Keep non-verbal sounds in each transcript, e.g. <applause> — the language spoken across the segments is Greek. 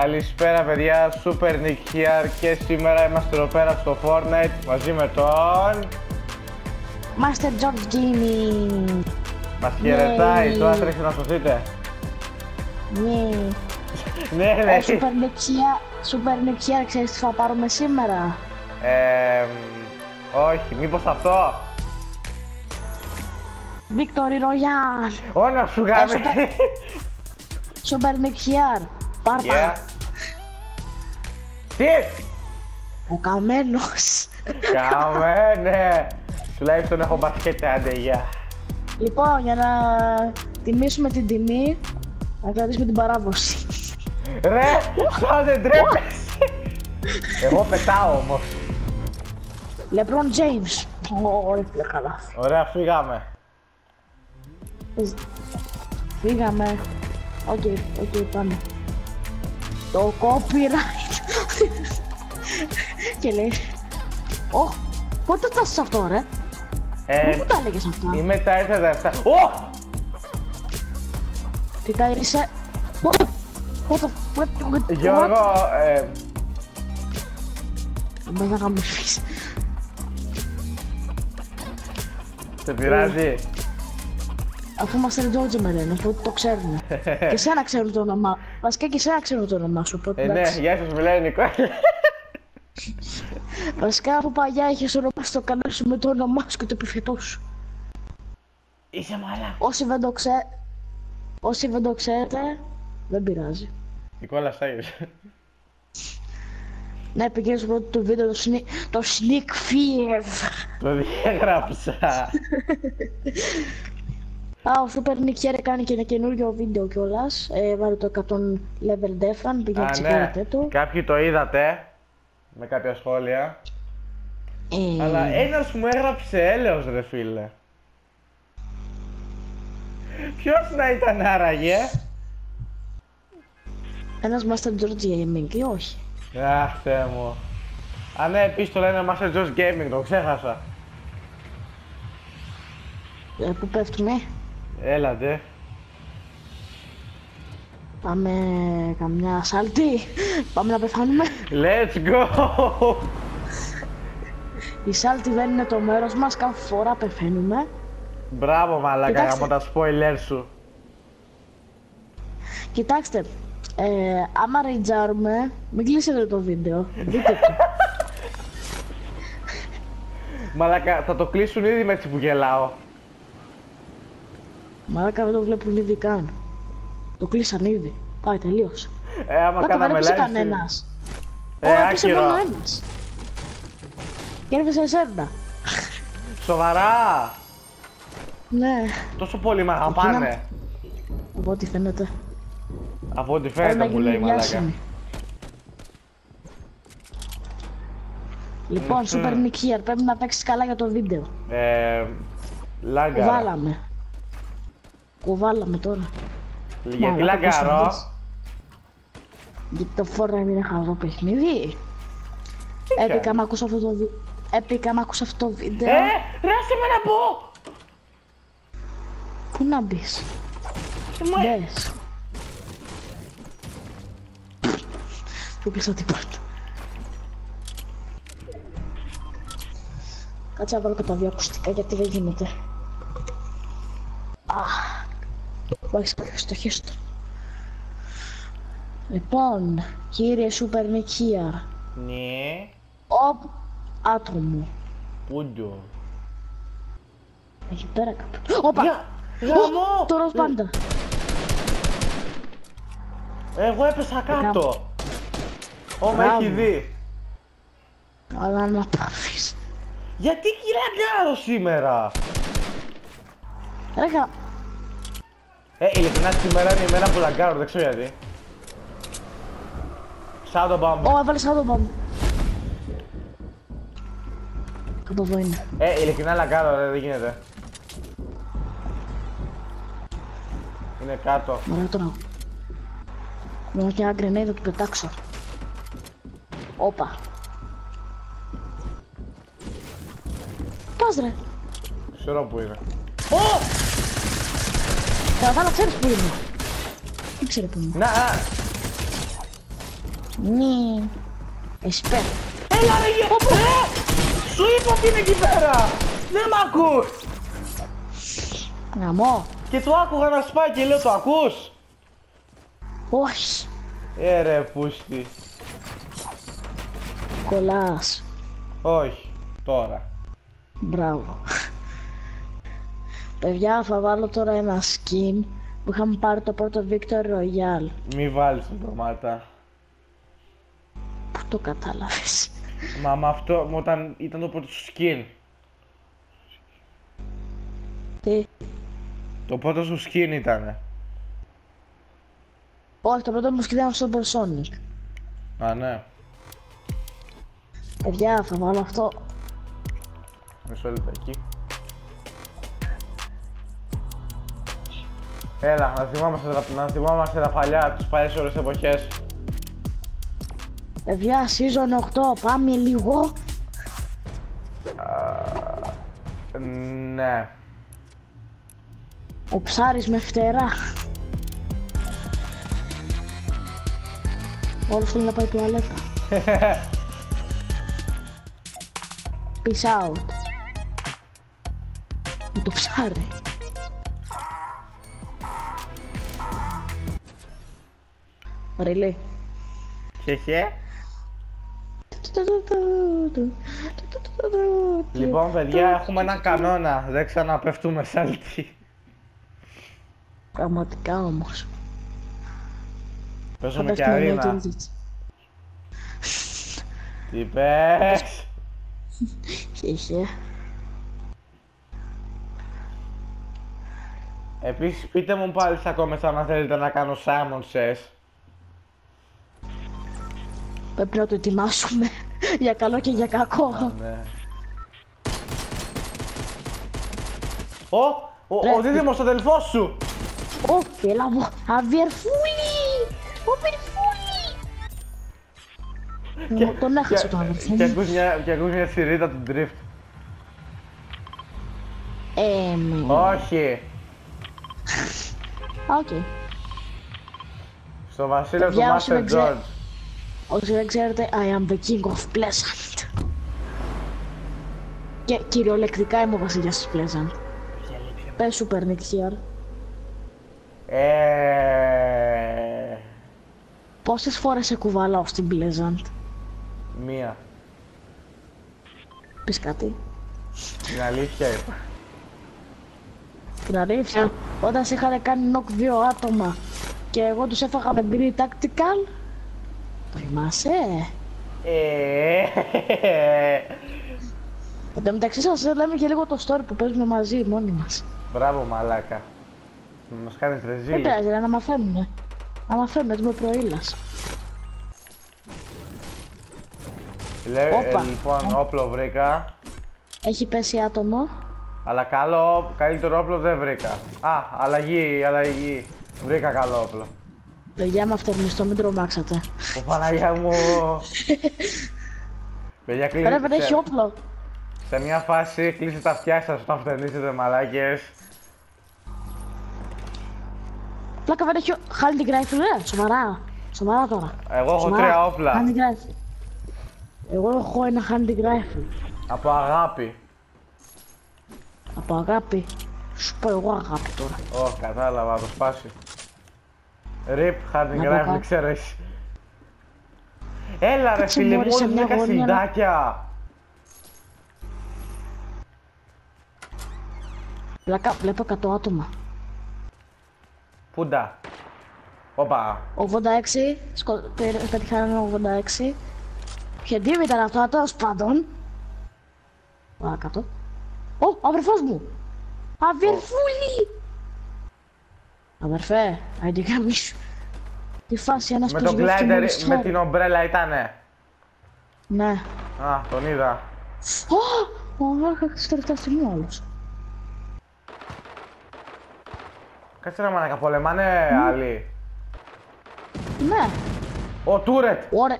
Καλησπέρα παιδιά, Super Nick here και σήμερα είμαστε εδώ πέρα στο Fortnite μαζί με τον... Master George Gaming. Μας χαιρετάει, Ναι. τώρα τρέξτε να σωθείτε. Ναι. ναι, Ε, ναι. Super Nexia, Super Nexia, ξέρεις τι θα πάρουμε σήμερα; Ε, όχι, μήπως αυτό; Victory Royale. Όνα σου γάμι. Super- Super Nexia. Πάρτα. Yeah. Τι! Ο καμένος. Κάμε, ναι. Τουλάχιστον έχω μπασκέτε, άντε, γεια. λοιπόν, για να τιμήσουμε την τιμή, να κρατήσουμε την παράδοση. Ρε, σαν δεν τρέπεσαι. Εγώ πετάω όμως. LeBron James. Ωραία, φίλε, καλά. Ωραία, φύγαμε. Φύγαμε. Οκ, οκ, πάμε. Το copyright. και λέει. Ωχ, πότε φτάσεις αυτό, ρε; Ε, Πού τα έλεγες αυτά; είμαι τα ήρθα τα 7. Ω! Τι τα ήρθε. What? What the what, what, Γιώργο, ε, Δεν θα κάνουμε φύση. σε πειράζει. Αφού είμαστε George με λένε, οπότε το ξέρουν. <laughs> και εσένα ξέρουν το όνομά. Βασικά και εσένα ξέρουν το όνομά σου. Οπότε, Ε, ναι, εντάξει. γεια σας, μιλάει ο Νικό. <laughs> Βασικά από παλιά είχες ονομάσει το κανάλι σου με το όνομά σου και το επιθετό σου. Είσαι μαλά. Όσοι δεν το, ξέ... Όσοι δεν το ξέρετε, δεν πειράζει. Νικόλας Στάγιος. Να επικοινωνήσω πρώτο το βίντεο το, sneak... το sneak fear. Το διέγραψα. <laughs> Α, ο Super Nick Here κάνει και ένα καινούριο βίντεο κιόλας. Ε, βάλε το 100 level defan, πήγαινε Α, ναι. τσεκάρετε το. Κάποιοι το είδατε. Με κάποια σχόλια. Ε, Αλλά ένας μου έγραψε έλεος ρε φίλε. Ποιος να ήταν άραγε; Ένας Master George Gaming ή όχι. Αχ, Θεέ μου. Α, ναι, επίσης το λένε Master Josh Gaming, το ξέχασα. Ε, πού πέφτουμε. Έλατε. Πάμε καμιά σάλτη. Πάμε να πεθάνουμε. Let's go! Η σάλτη δεν είναι το μέρος μας, κάθε φορά πεθαίνουμε. Μπράβο μαλάκα, Κοιτάξτε. από τα spoiler σου. Κοιτάξτε, ε, άμα ρεϊτζάρουμε, μην κλείσετε το βίντεο. Δείτε το. <laughs> Μαλάκα, θα το κλείσουν ήδη με έτσι που γελάω. Μαλάκα δεν το βλέπουν ήδη καν. Το κλείσαν ήδη. Πάει, τελείωσε. Ε, άμα Μαλάκα δεν κάναμε έπεσε live stream- κανένας. Ε, Ω, έπεσε άκυρο. μόνο ένας. Και έπεσε εσένα. Σοβαρά! Ναι, Τόσο πολύ με αγαπάνε. από ό,τι φαίνεται. Από ό,τι Πρέπει να φαίνεται μου γίνει λέει μαλάκα. διάσημη. Λοιπόν, Super Nick here, πρέπει να παίξεις καλά για το βίντεο. Ε, λάγκα. Κουβάλαμε. Κουβάλαμε τώρα. Γιατί Μαλάκα, λαγκαρό. πώς θα Γιατί το Fortnite είναι χαζό παιχνίδι. Έπικα κάνεις; μ' ακούς αυτό το βίντεο. Έπικα μ' ακούς αυτό το βίντεο. Ε, ρε άσε με να πω! Πού να μπεις; Ε, μα- Μπες. Του κλείσα την πόρτα. Κάτσε να βάλω και τα δύο ακουστικά γιατί δεν γίνεται. Αχ. Μου έχεις κάποιο στο χέστο. Λοιπόν, κύριε Super Nick here. Ναι. Οπ, άτομο. Πούντο. Εκεί πέρα κάπου. Όπα! Για, γαμό! Ω, Το ροζ πάντα. Εγώ έπεσα κάτω. Ω, με Μπράβο. έχει δει. Αλλά να πάθεις. Γιατί κυλαγκάρω σήμερα; Ρε γα... Ε, ειλικρινά σήμερα είναι η μέρα που λαγκάρω, δεν ξέρω γιατί. Shadow Bomb. Ω, έβαλες άλλο μπαμ. Κάπου εδώ είναι. Ε, ειλικρινά λαγκάρω, ρε, δεν γίνεται. Είναι κάτω. Μωρέ τώρα. Μόνο και ένα grenade θα του πετάξω. Όπα. Πας ρε. Ξέρω που είναι. Θα βάλω ξέρεις που είναι. Δεν ξέρω που είναι. Να, α, Νι. Εσύ πέρα. Έλα ρε γε! Ε! Σου είπα ότι είναι εκεί πέρα! Δεν μ' ακούς! Γαμό. Και το άκουγα να σπάει και λέω το ακούς! Όχι. Ε ρε πούστη. Κολλάς. Όχι. Τώρα. Μπράβο. Παιδιά, θα βάλω τώρα ένα skin που είχαμε πάρει το πρώτο Victor Royale. Μη βάλεις την ντομάτα. Πού το κατάλαβες; Μα με αυτό μου όταν ήταν το πρώτο σου skin. Τι; Το πρώτο σου skin ήτανε. Όχι, το πρώτο μου skin ήταν στο Super Sonic. Α, ναι. Παιδιά, θα βάλω αυτό. Μισό λεπτάκι. Έλα, να θυμάμαστε, τα- να θυμάμαστε τα παλιά, τις παλιές ώρες εποχές. Παιδιά, season 8, πάμε λίγο. Ναι. Ο ψάρις με φτερά. Όλος θέλει να πάει τουαλέτα. <laughs> Peace out. Με το ψάρι. Ριλί. Χεχε. Λοιπόν, παιδιά, έχουμε έναν κανόνα. Δεν ξαναπέφτουμε σάλτη. Πραγματικά όμως. Παίζουμε Θα και πέφτουμε μια αρίνα. τούτης. Τι πες. Χέχε. Επίσης, πείτε μου πάλι στα comments αν θέλετε να κάνω Simon Says. Πρέπει να το ετοιμάσουμε <laughs> για καλό και για κακό. Ναι. Ο, ο, Ρε. ο δίδυμος, ο αδελφός σου. Ω, έλα μου, αβερφούλη! Ο Βερφούλη! Μου τον έχασε τον αδερφό και, μου. ακούς μια, και ακούς μια σιρήτα του Drift. Ε, μ, Όχι. α, οκ. Στο βασίλειο του Παιδιά, όσοι Master δεν ξέ- George. Όσοι δεν ξέρετε, I am the king of Pleasant. Και κυριολεκτικά είμαι ο βασιλιάς της Pleasant. Πες Super Nick here. Ε, Πόσες φορές σε κουβαλάω στην Pleasant; μία. Πεις κάτι. Την αλήθεια είπα. Την αλήθεια, όταν σε είχαν κάνει knock δύο άτομα και εγώ τους έφαγα με green tactical. Το θυμάσαι; Ε, Εν τω μεταξύ σας λέμε και λίγο το story που παίζουμε μαζί μόνοι μας. Μπράβο μαλάκα. Μας κάνεις Δεν ρεζίλ. πειράζει, ρε, να μαθαίνουμε. Να μαθαίνουμε, έτσι με προήλας. Λέ, ε, Όπα. λοιπόν, όπλο βρήκα. Έχει πέσει άτομο. Αλλά καλό, καλύτερο όπλο δεν βρήκα. Α, αλλαγή, αλλαγή. Βρήκα καλό όπλο. Παιδιά με αυτορμιστό, μην τρομάξατε. Ω Παναγιά μου. <laughs> Παιδιά, Ρε, δεν κλείστε. έχει όπλο. Σε μια φάση κλείστε τα αυτιά σας όταν φτερνίζετε μαλάκες. Πλάκα δεν έχει. Χάνει την greifer, ρε. Σοβαρά. Σοβαρά τώρα. Εγώ έχω Σοβαρά. τρία όπλα. Χάνει την greifer. Εγώ έχω ένα χάνει την greifer. Από αγάπη. Από αγάπη. Σου πω εγώ αγάπη τώρα. Ω, κατάλαβα, το σπάσει. Ρίπ, χάρτιν Να το γράφει, κάνω. δεν ξέρω εσύ. Έλα ρε Κάτσε, φίλε μου, μωρέ, σε όλες μια δέκα γωνία να- συντάκια. Πλάκα, βλέπω 100 άτομα. Πούντα. Όπα. 86, σκο... πε- πετυχαίνω 86. Ποιο team ήταν αυτό, τέλος πάντων. Ωραία, κάτω. Ω, ο αδερφός μου! Αδερφούλη! Αδερφέ, άιντε γαμίσου. Τι φάση, ένας Με που τον σβήθηκε glider, μόλις με χάρη. την ομπρέλα ήτανε; Ναι. Α, τον είδα. Ω, ο Άρχας στη τελευταία στιγμή όλος. Κάτσε ρε μάνα, πολεμάνε άλλοι. Ναι, Ο Τούρετ, ωραία.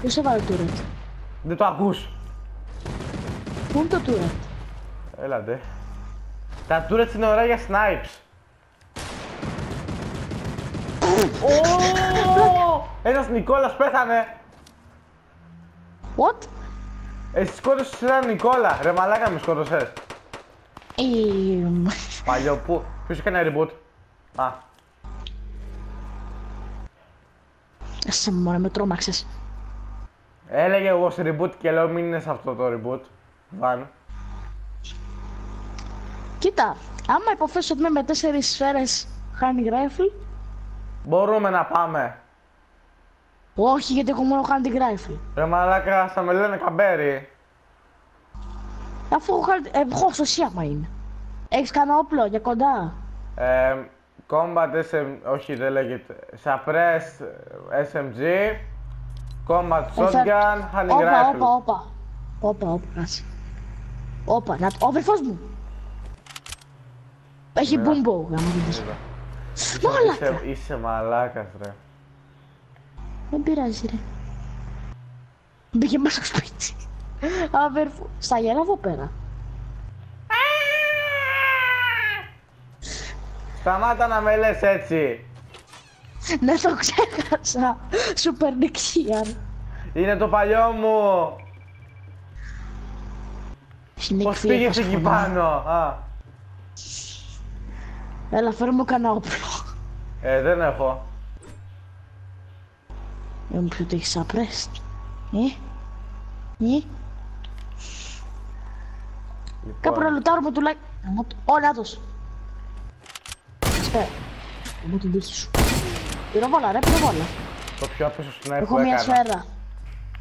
Ποιος έβαλε το turret. δεν το ακούς. Πού είναι το turret. Έλα ντε. Τα Tourets είναι ωραία για snipes. Ω! Ω! Ένας Νικόλας πέθανε! What? Εσύ σκότωσες έναν Νικόλα! Ρε μαλάκα με σκότωσες! Ε, Παλιό που... Ποιος έκανε reboot? Α, σε μωρέ, με τρόμαξες. έλεγε εγώ σε reboot και λέω μην είναι σε αυτό το reboot. Βαν. Κοίτα, άμα υποφέρεις ότι είμαι με τέσσερις σφαίρες hunting rifle, Μπορούμε να πάμε. όχι γιατί έχω μόνο hunting rifle. Ρε μαλάκα, θα με λένε καμπέρι. Αφού έχω hunting... Ε, έχω στο σιάμα είναι. Έχεις κανένα όπλο για κοντά; Ε, combat SM... Όχι, δεν λέγεται. Suppress SMG. Combat Shotgun. Hunting Όπα, Rifle. όπα, όπα. Όπα, όπα, κάτσε. Όπα, να το... Ο αδερφός μου. Έχει μπούμπο, γάμο την πεις. Είδα. Μάλακα. Είσαι, είσαι μαλάκας ρε. Δεν πειράζει, ρε. Μπήκε μέσα στο σπίτι. Αδερφό. Στα γέρα εδώ πέρα. Σταμάτα να με λες έτσι. Ναι, το ξέχασα. Σούπερ νικιάν. Είναι το παλιό μου. Πώς πήγες εκεί πάνω. Α, Έλα, φέρε μου κανένα όπλο. ε, δεν έχω. Δεν μου πει ότι έχεις απρέστ. Ε, ε, κάπου να Λοιπόν, λουτάρουμε τουλάχιστον. Αμό το- Ω, νάτος. Σπέρα. Αμό την τύχη σου. Πυροβόλα, ρε, πυροβόλα. το πιο απέσιο snipe Έχω που μια έκανα. σφαίρα.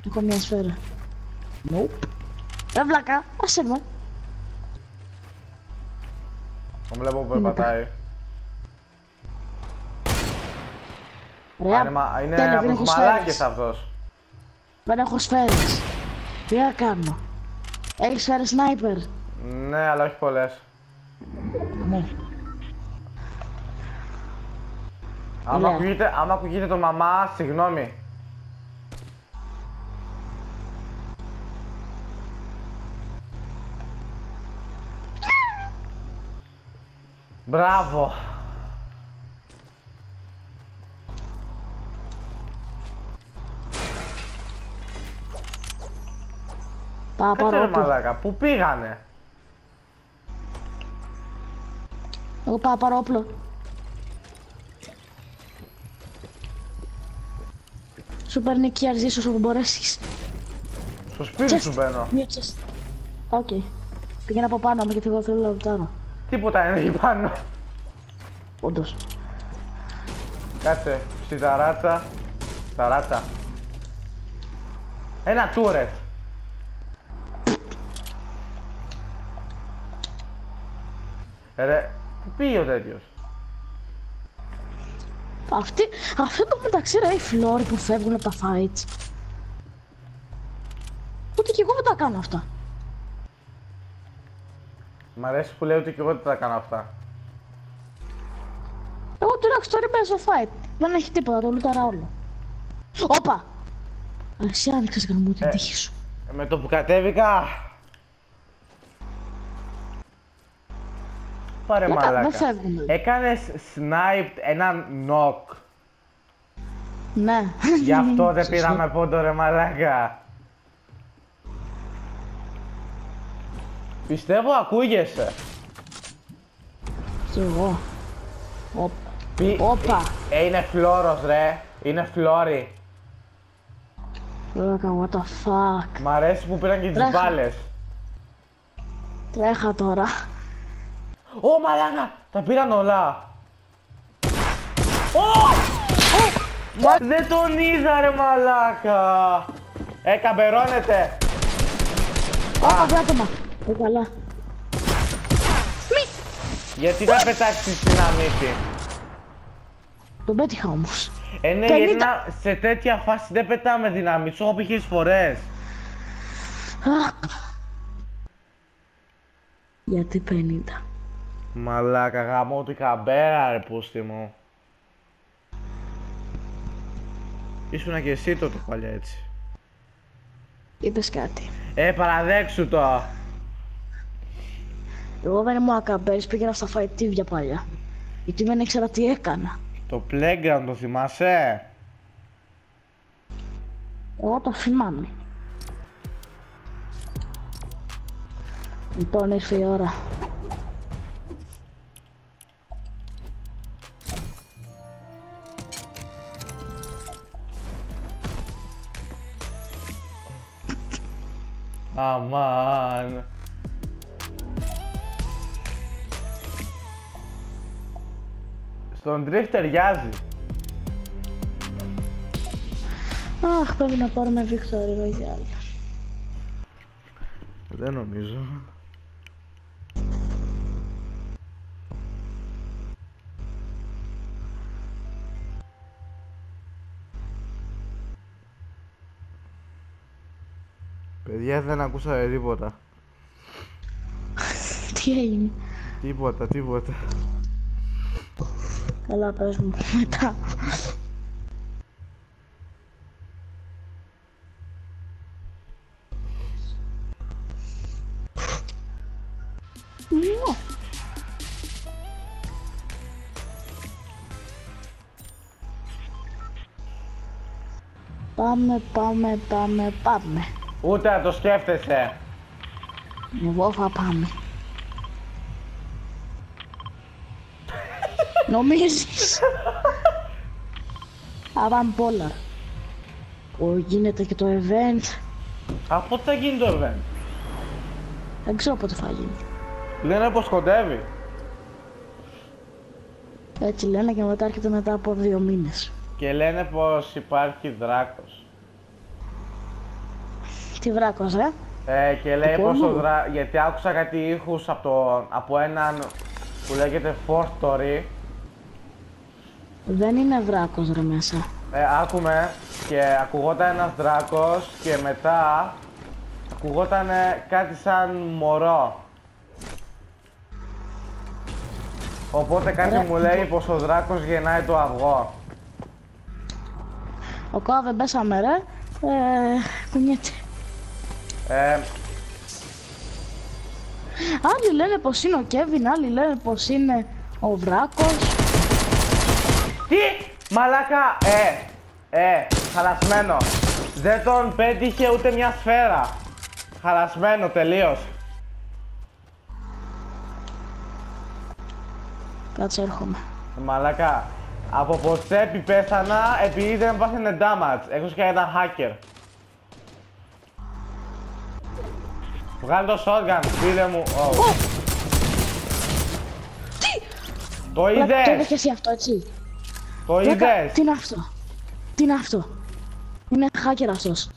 Έχω μια σφαίρα. Nope. Ρε βλάκα, άσε με. Το βλέπω που περπατάει. Ρε, Α, Είναι, μα- είναι τέλεια, από δεν τους έχω μαλάκες σφαίρες. αυτός. Δεν έχω σφαίρες. Τι να κάνω. Έχεις σφαίρες σνάιπερ. Ναι, αλλά όχι πολλές. Ναι. Άμα Ναι. ακούγεται, άμα ακούγεται το μαμά, συγγνώμη. Μπράβο. Πάω Κάτσε ρε πάρω όπλο. μαλάκα, πού πήγανε; Εγώ πάω πάρω όπλο. Σου παίρνει και αρζής όσο μπορέσεις. Στο σπίτι σου μπαίνω. Μία chest. Οκ. Πήγαινα από πάνω μου γιατί εγώ θέλω να λουτάρω. Τίποτα είναι εκεί πάνω. Όντως. Κάτσε, στη ταράτσα. Ταράτσα. Ένα turret. Ρε, πού πήγε ο τέτοιος; Αυτή, αυτό το μεταξύ ρε οι φλώροι που φεύγουν από τα fights. Ούτε κι εγώ δεν τα κάνω αυτά. Μ' αρέσει που λέει ότι και εγώ δεν τα κάνω αυτά. Εγώ τουλάχιστον είμαι στο fight. Δεν έχει τίποτα, το λούταρα όλο. Όπα! Α, Εσύ άνοιξες για να μου την Ε. τύχη σου. Ε, Με το που κατέβηκα. Πάρε Δεν κα- μαλάκα. δεν φεύγουμε. Έκανες sniped έναν knock. Ναι. Γι' αυτό δεν πήραμε πόντο ρε μαλάκα. Πιστεύω ακούγεσαι. Κι εγώ. Όπα. Πι- Όπα. Ε, είναι φλόρος ρε. Είναι φλόρι. Λέγα, what the fuck. Μ' αρέσει που πήραν και τις Τρέχα. μπάλες. Τρέχα τώρα. Ω μαλάκα! Τα πήραν όλα. Ω! Μα δεν τον είδα ρε μαλάκα. Ε, καμπερώνεται. Όπα, κράτημα. Ε, καλά. Γιατί θα πετάξεις την αμύτη. Τον πέτυχα όμως. Ε, ναι, 50. γιατί να- σε τέτοια φάση δεν πετάμε δυνάμεις. Σου έχω πει χίλιες φορές. Α. Γιατί 50. Μαλάκα, γαμώ την καμπέρα ρε πούστη μου. Ήσουνα και εσύ τότε παλιά έτσι. Είπες κάτι. Ε, παραδέξου το. Εγώ δεν ήμουν ακαμπέρις, πήγαινα στα φαϊτίβια παλιά. Γιατί δεν ήξερα τι έκανα. Το playground το θυμάσαι; Εγώ το θυμάμαι. Λοιπόν, ήρθε η ώρα. Αμάν. Στον Drift ταιριάζει. Αχ, πρέπει να πάρουμε Victory Royale. Δεν νομίζω. Παιδιά δεν ακούσατε τίποτα. <laughs> Τι έγινε; Τίποτα, τίποτα. Καλά, πες μου μετά. Μμμ. Πάμε, πάμε, πάμε, πάμε. Ούτε να το σκέφτεσαι. Εγώ θα πάμε. Νομίζεις; Θα πάμε πολλά. Που γίνεται και το event. Από πότε θα γίνει το event; Δεν ξέρω πότε θα γίνει. Λένε πως κοντεύει. Έτσι λένε και μετά έρχεται μετά από δύο μήνες. Και λένε πως υπάρχει δράκος. Τι βράκος, ρε. Ε, και λέει Λοιπόν, πως ο μου. δρά... Γιατί άκουσα κάτι ήχους από, το... από έναν που λέγεται Forstory. Δεν είναι βράκος, ρε μέσα. Ε, άκουμε και ακουγόταν ένας δράκος και μετά ακουγόταν κάτι σαν μωρό. Οπότε κάτι Ρε, μου λέει πως ο δράκος γεννάει το αυγό. Ο κόβε δεν πέσαμε, ρε. Ε, κουνιέται. Ε, Άλλοι λένε πως είναι ο Κέβιν, άλλοι λένε πως είναι ο βράκος. τι! Μαλάκα! Ε! Ε! Χαλασμένο! Δεν τον πέτυχε ούτε μια σφαίρα! Χαλασμένο τελείως! Κάτσε, έρχομαι. Μαλάκα, από ποτσέπι πέθανα επειδή δεν πάθαινε damage, εκτός και αν ήταν hacker. Βγάλε το shotgun, φίλε μου. Oh. Ω! Το Πλάκα, Το είδες είδες! και εσύ αυτό, έτσι. Το Πλάκα, είδες! Τι είναι αυτό; Τι είναι αυτό; Είναι hacker αυτός.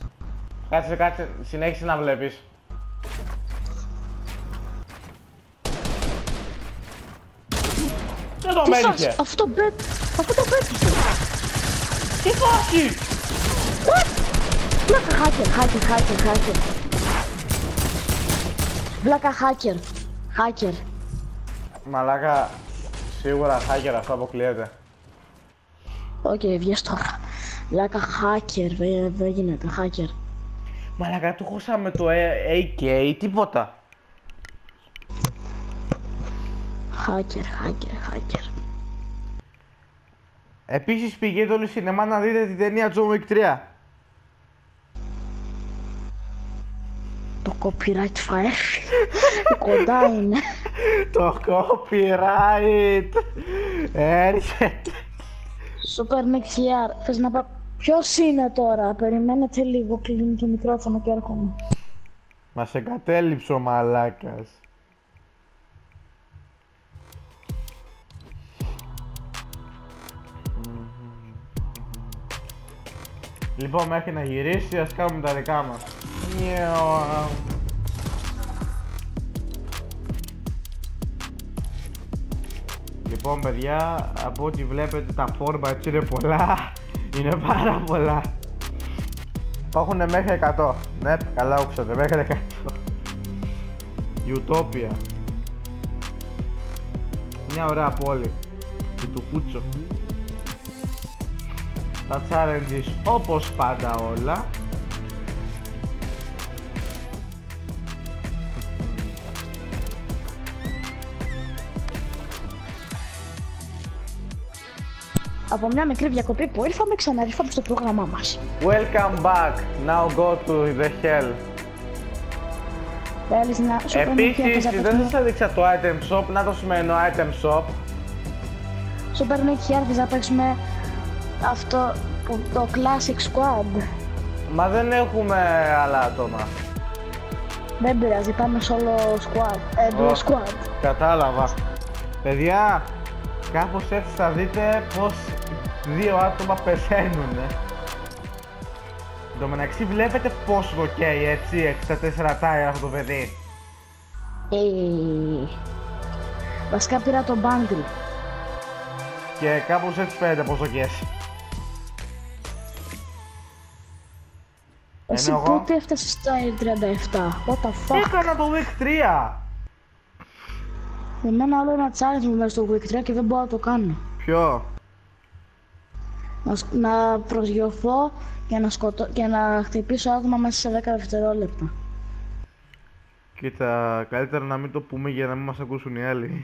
Κάτσε, κάτσε, συνέχισε να βλέπεις. Δεν τον Τι πέτυχε! φάση, αυτό το πέτ, αυτό το πέτυχε. Τι φάση! Μαλάκα hacker, hacker, hacker, hacker. Μαλάκα hacker, hacker. Μαλάκα, σίγουρα hacker αυτό αποκλείεται. Οκ, βγες τώρα. Μαλάκα hacker, δεν δεν γίνεται, hacker. Μαλάκα, του χώσαμε το A- AK, τίποτα. Hacker, hacker, hacker. Επίσης πηγαίνετε όλοι σινεμά να δείτε την ταινία John Wick 3. Copyright θα έρθει. Κοντά είναι. Το copyright έρχεται. Super Nick here. Θες να πάω; Ποιος είναι τώρα, περιμένετε λίγο, κλείνει το μικρόφωνο και έρχομαι. Μας εγκατέλειψε ο μαλάκας. Λοιπόν, μέχρι να γυρίσει, ας κάνουμε τα δικά μας. Νιαου. Λοιπόν, παιδιά, από ό,τι βλέπετε τα φόρμα έτσι είναι πολλά. Είναι πάρα πολλά. Υπάρχουν μέχρι 100. Ναι, καλά άκουσατε, μέχρι 100. Utopia. Μια ωραία πόλη. Και του Κούτσο. Τα challenges όπως πάντα όλα. Από μια μικρή διακοπή που ήρθαμε, ξαναρρίφαμε στο πρόγραμμά μας. Welcome back. Now go to the hell. Θέλεις να σου παίρνω και Επίσης, έπαιζα δεν παίξουμε- σας έδειξα το item shop, να το σημαίνω item shop. Σου παίρνω και έρθεις να παίξουμε αυτό που- το Classic Squad. Μα δεν έχουμε άλλα άτομα. Δεν πειράζει, πάμε solo squad. Ε, duo Ω. squad. Κατάλαβα. Παιδιά, κάπως έτσι θα δείτε πως δύο άτομα πεθαίνουν. Εν τω μεταξύ βλέπετε πως ροκέει έτσι 64 τάιρα αυτό το παιδί. Ε, βασικά πήρα το bundle. Και κάπως έτσι φαίνεται πως ροκές. Εσύ εγώ. πότε έφτασες στα 37. What the fuck; Έκανα το week 3. Εμένα άλλο ένα challenge μου μέσα στο Week 3 και δεν μπορώ να το κάνω. Ποιο; Να, σκ- να προσγειωθώ και να, σκοτώ, και να χτυπήσω άτομα μέσα σε 10 δευτερόλεπτα. Κοίτα, καλύτερα να μην το πούμε για να μην μας ακούσουν οι άλλοι.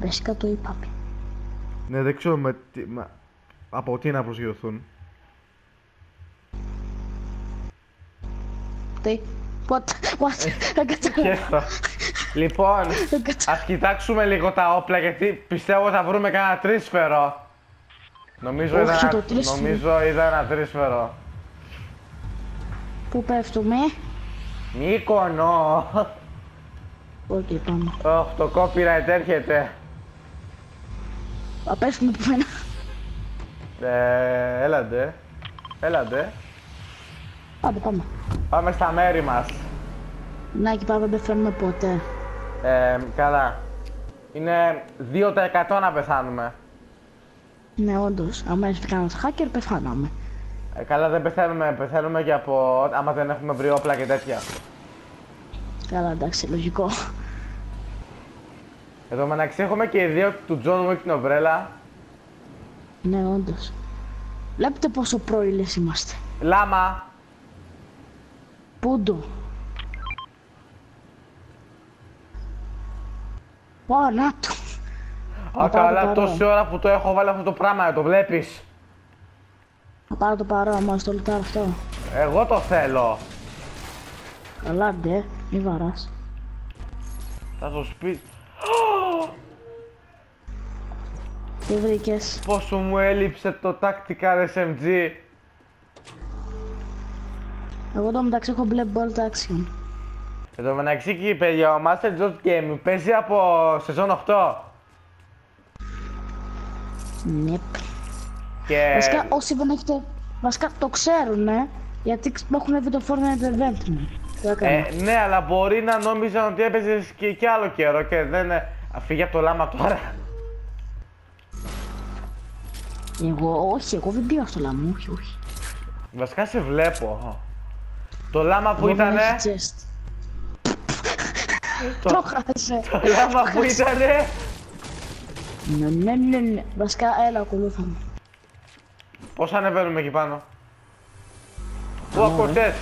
Βασικά το είπαμε. Ναι, δεν ξέρω με τι, μα, από τι να προσγειωθούν. Τι. What; What; Δεν κατάλαβα. Χέστο. λοιπόν, Δεν κατάλαβα. ας κοιτάξουμε λίγο τα όπλα γιατί πιστεύω θα βρούμε κανένα τρίσφαιρο. Νομίζω, είδα, Όχι, ένα- το τρίσφαιρο. νομίζω είδα ένα τρίσφαιρο. Πού πέφτουμε; Μύκονο! Οκ, πάμε. Ωχ, το copyright έρχεται. Θα πέφτουμε από μένα. Ε, έλα ντε. Έλα ντε. Άντε πάμε. Πάμε στα μέρη μας. Να εκεί πάμε, δεν πεθαίνουμε ποτέ. Ε, καλά. Είναι 2% να πεθάνουμε. Ναι, όντως. Αν έρθει κανένα hacker, πεθάναμε. Ε, καλά δεν πεθαίνουμε, πεθαίνουμε και από άμα δεν έχουμε βρει όπλα και τέτοια. Καλά, εντάξει, λογικό. Εδώ μεταξύ έχουμε και οι δύο του John Wick την ομπρέλα. Ναι, όντως. Βλέπετε πόσο πρόηλες είμαστε. Λάμα! Πούντο. Ω, να το. Α, Να πάρω το καλά, παρόν. τόση ώρα που το έχω βάλει αυτό το πράγμα, το βλέπεις; Να πάρω το παρόν μας το λιτάρ αυτό. Εγώ το θέλω. Καλά, ντε, μη βαράς. Θα το σπίτι. Τι βρήκες; Πόσο μου έλειψε το Tactical SMG. Εγώ το μεταξύ έχω μπλε bolt action. Εν τω μεταξύ και παιδιά, ο Master Jost Game παίζει από σεζόν 8. Νεπ. Και... Βασικά όσοι δεν έχετε... Βασικά το ξέρουν, ε, γιατί ξ- μου έχουν δει το Fortnite event μου. Το έκανα. Ε, ναι, αλλά μπορεί να νόμιζαν ότι έπαιζες και, και άλλο καιρό και δεν. ε, Φύγε από το λάμα τώρα. Εγώ, όχι, εγώ δεν πήγα στο λαμό, όχι, όχι. Βασικά σε βλέπω. Το λάμα που Εγώ δεν ήτανε. έχεις chest. Το χάσε. Το λάμα που ήτανε. Ναι, ναι, ναι, ναι. Βασικά, έλα, ακολούθαμε. Πώς ανεβαίνουμε εκεί πάνω; Πού Καλά, ακούσες. Ε,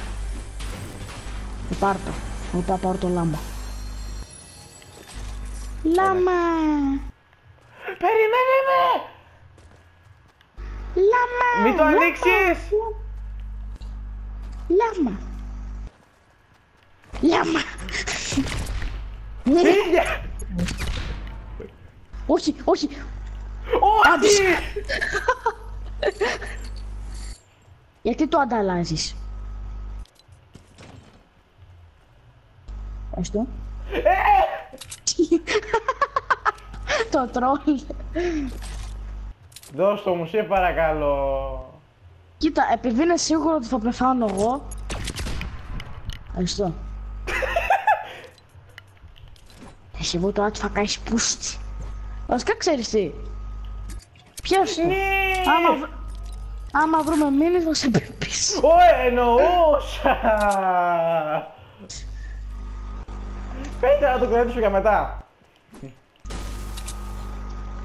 πάρ' το. Εγώ πάω πάρω το λάμα. Λάμα! Περιμένε με! Λάμα! Μην το λάμα, ανοίξεις! Λάμα! Λάμα! Ναι, Φύγε! όχι, όχι! Όχι! Γιατί το ανταλλάζεις; Έστω. το τρόλ. Δώσ' το μου, σε παρακαλώ. Κοίτα, επειδή είναι σίγουρο ότι θα πεθάνω εγώ. Ευχαριστώ. Εγώ τώρα τι θα κάνεις πούστη. Βασικά ξέρεις τι. Ποιος είναι; Ναι! Άμα, βρ- άμα βρούμε μήνες θα σε πεις. Ω, εννοούσα! Πέντε να το κρατήσω για μετά.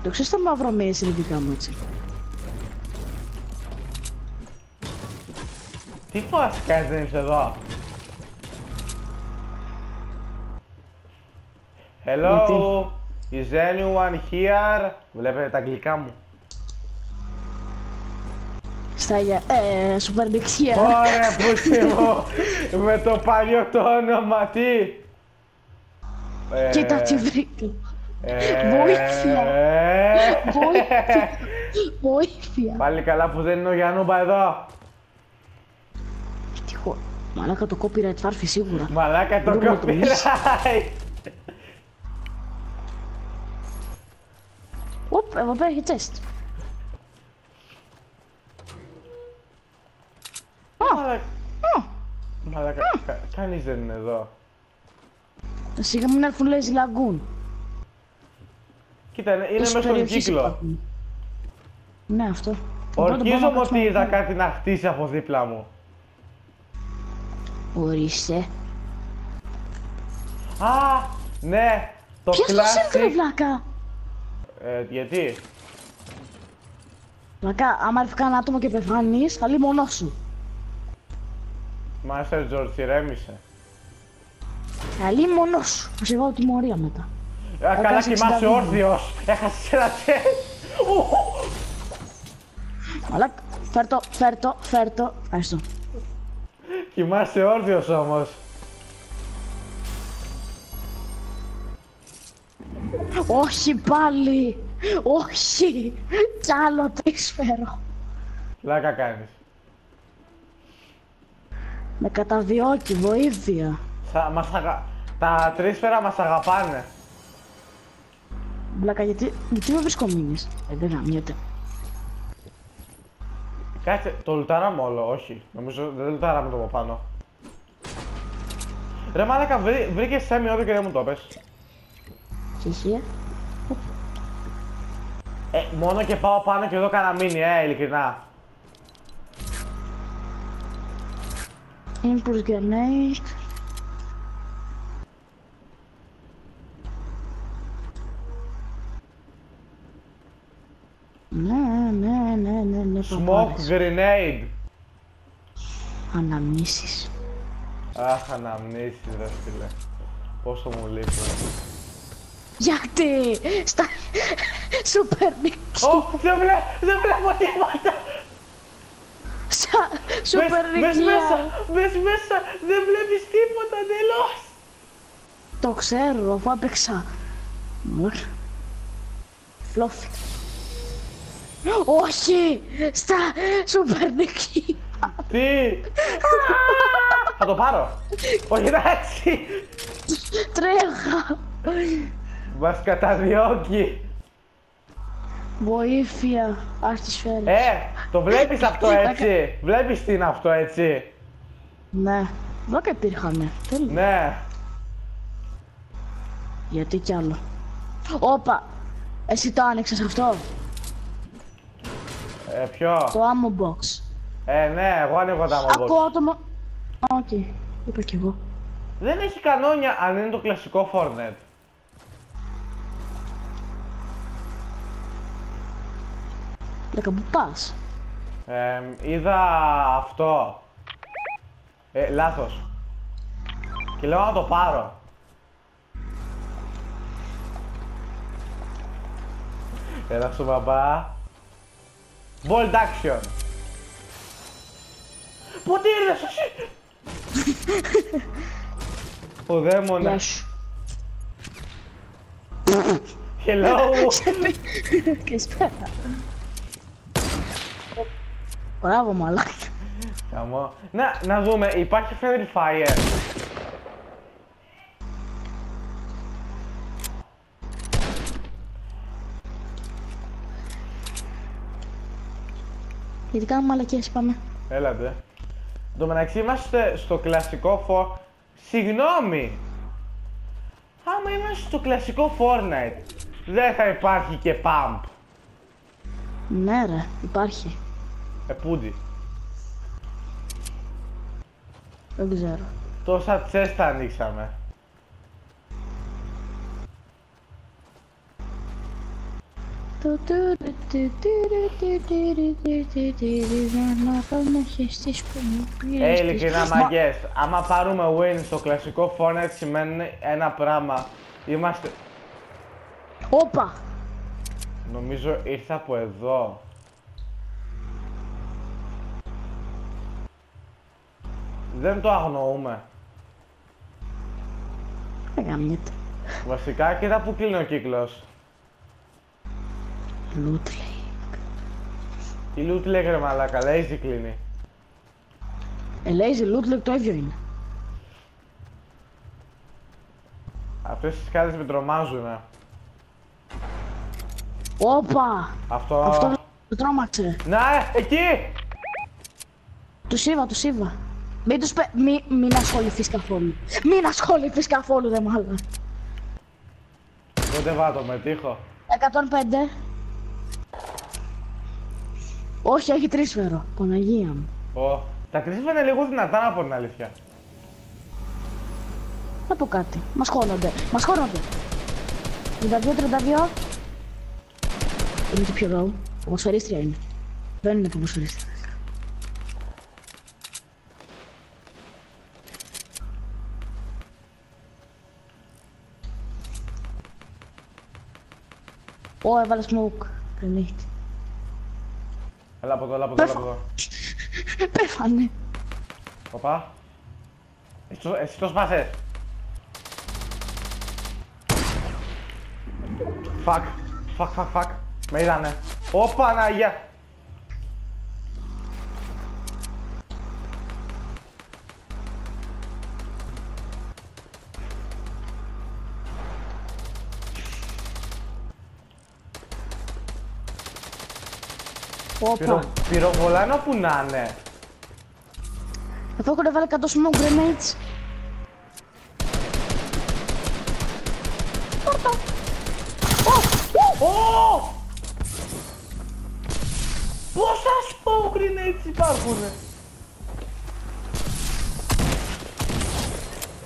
Το ξέρεις τα μαύρο μήνες είναι δικά μου έτσι. Τι φάση κάνεις δεν είσαι εδώ. Hello. Γιατί; Is anyone here? Βλέπετε τα αγγλικά μου. Στα για... Ε, σούπερ δεξιά. Ωραία, πούστη μου. <laughs> Με το παλιό το όνομα, τι; Ε, Κοίτα τι βρήκα. ε, Βοήθεια. ε, Βοήθεια. <laughs> Βοήθεια. Πάλι καλά που δεν είναι ο Γιάννουμπα εδώ. Τυχό. Μαλάκα το copyright θα έρθει σίγουρα. Μαλάκα το Μπορούμε να το λύσεις. copyright. <laughs> Οπ, εδώ πέρα τσέστ. Μαλακα, κανείς δεν είναι εδώ. Σιγά μην έρθουν λέει λαγκούν. Κοίτα, είναι μέσα στον κύκλο. Ναι, αυτό. Ορκίζομαι ότι είδα κάτι να χτίσει από δίπλα μου. Ορίστε. Α, ναι, το Ποιος το σέλτρε, βλάκα; Ε, γιατί; Μακά, άμα έρθει κανένα άτομο και πεθάνεις, θα λύει μόνο σου. Μάστερ Τζορτ, ηρέμησε. Θα λύει μόνο σου. Θα σε βάλω τιμωρία μετά. Α, ε, καλά κοιμάσαι όρθιος. Έχασες ένα τεστ. Αλλά φέρτο, φέρτο, φέρτο. Ευχαριστώ. Κοιμάσαι όρθιος όμως. Όχι πάλι. Όχι. Κι άλλο τρεις φέρω. Λάκα κάνεις. Με καταδιώκει, βοήθεια. Σα, μας αγα... Τα τρίσφαιρα μας αγαπάνε. Μπλάκα, γιατί, γιατί με βρισκομείνεις; Ε, δεν γαμιέται. Κάτσε, το λουτάραμε όλο, όχι. Νομίζω δεν λουτάραμε το από πάνω. Ρε μάλακα, βρή, βρήκες σέμι και δεν μου το πες. Χιχεία. Ε, μόνο και πάω πάνω και εδώ κάνα μήνυ, ε, ειλικρινά. Impulse grenade. Ναι, ναι, ναι, ναι, ναι, Smoke παπάδες. grenade. Αναμνήσεις. Αχ, αναμνήσεις ρε φίλε. Πόσο μου λείπεις. Γιατί; Στα Super Nick Ω, δεν βλέπω, δεν βλέπω τίποτα. Στα Μπες, Super μπες μέσα, Nick μπες μέσα, δεν βλέπεις τίποτα εντελώς. Το ξέρω αφού έπαιξα Φλόφι Όχι Στα Super Nick Τι; Θα το πάρω. <laughs> Όχι, εντάξει. Τρέχα Μας καταδιώκει. Βοήθεια Ας τις φέρεις Ε, το βλέπεις αυτό έτσι; Βλέπεις τι είναι αυτό έτσι; Ναι Εδώ και υπήρχανε Τέλειο Ναι. Γιατί κι άλλο Όπα Εσύ το άνοιξες αυτό; Ε, ποιο; Το ammo box Ε, ναι, εγώ ανοίγω τα Ακούω μόμπο. άτομα Οκ Είπα κι εγώ Δεν έχει κανόνια αν είναι το κλασικό Fortnite. Λέκα που πας Ε, είδα αυτό. Ε, λάθος. Και λέω να το πάρω. Έλα στο μπαμπά. Bold action. Πότε ήρθες εσύ; Ο δαίμονας. Γεια σου Hello. Καλησπέρα. Μπράβο μαλάκα. Καμό. Να, να δούμε, υπάρχει friendly fire. Γιατί κάνουμε μαλακίες πάμε. Έλατε. Εν τω μεταξύ είμαστε στο κλασικό φο... Συγγνώμη! Άμα είμαστε στο κλασικό Fortnite, δεν θα υπάρχει και pump. Ναι ρε, υπάρχει. Επούντι. Δεν ξέρω. Τόσα τσέστα ανοίξαμε. Ε, ειλικρινά μαγκές, άμα πάρουμε win στο κλασικό Fortnite σημαίνει ένα πράγμα. Είμαστε... Όπα! Νομίζω ήρθα από εδώ. Δεν το αγνοούμε. Δεν γάμιεται. Βασικά κοίτα που κλείνει ο κύκλος. Λούτ λέει. Τι loot λέγε μαλάκα, lazy κλείνει. Ε, lazy loot λέει το ίδιο είναι. Αυτές τις σκάλες με τρομάζουνε. Όπα! Αυτό... Αυτό το τρόμαξε. Να, ε, εκεί! Του είπα, του είπα. Μην τους πε... Μη, μην ασχοληθείς καθόλου. Μην ασχοληθείς καθόλου, δε μάλλον. Πότε βάτω με τείχο; 105. Όχι, έχει τρίσφαιρο. Παναγία μου. Ω, τα κρίσιμα είναι λίγο δυνατά να πω την αλήθεια. Να πω κάτι. Μας χώνονται. Μας χώνονται. 32-32. Είναι το πιο low. Ποδοσφαιρίστρια είναι. Δεν είναι ποδοσφαιρίστρια. Ω, έβαλε smoke. Κρεμίχτη. Έλα από εδώ, έλα από εδώ, έλα από εδώ. Πέφανε. Οπα. Εσύ το, εσύ το σπάσες. Fuck. Fuck, fuck, fuck. Με είδανε. Ω Παναγία. Όπα. Πυρο, πυροβολάνω που να είναι. Εδώ έχουν βάλει 100 smoke grenades. Πόρτα. Ω, ω, Ω! Πόσα smoke grenades υπάρχουνε.